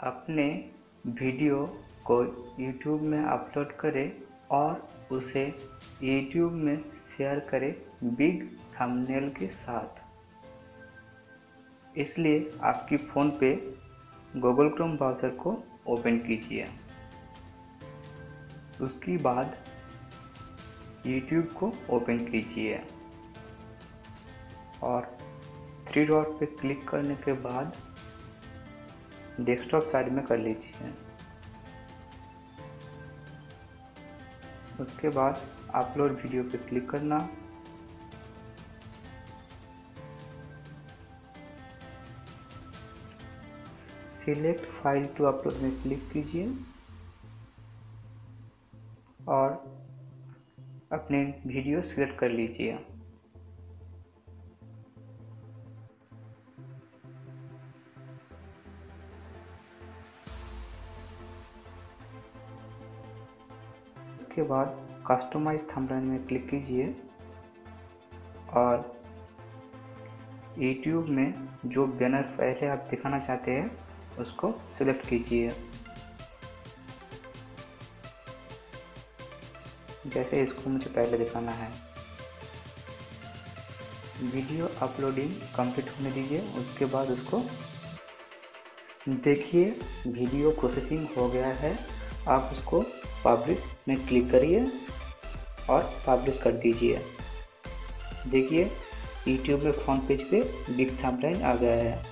अपने वीडियो को YouTube में अपलोड करें और उसे YouTube में शेयर करें बिग थंबनेल के साथ। इसलिए आपकी फ़ोन पे गूगल क्रोम ब्राउज़र को ओपन कीजिए। उसके बाद YouTube को ओपन कीजिए। और थ्री डॉट पे क्लिक करने के बाद डेस्कटॉप साइड में कर लीजिए। उसके बाद अपलोड वीडियो पे क्लिक करना। सिलेक्ट फ़ाइल टू अपलोड में क्लिक कीजिए और अपने वीडियो सिलेक्ट कर लीजिए। उसके बाद कस्टमाइज थंबनेल में क्लिक कीजिए और यूट्यूब में जो बैनर पहले आप दिखाना चाहते हैं, उसको सिलेक्ट कीजिए। जैसे इसको मुझे पहले दिखाना है। वीडियो अपलोडिंग कंप्लीट होने दीजिए, उसके बाद उसको देखिए, वीडियो प्रोसेसिंग हो गया है। आप उसको पब्लिश में क्लिक करिए और पब्लिश कर दीजिए। देखिए यूट्यूब में फ्रंट पेज पे बिग थंबनेल आ गया है।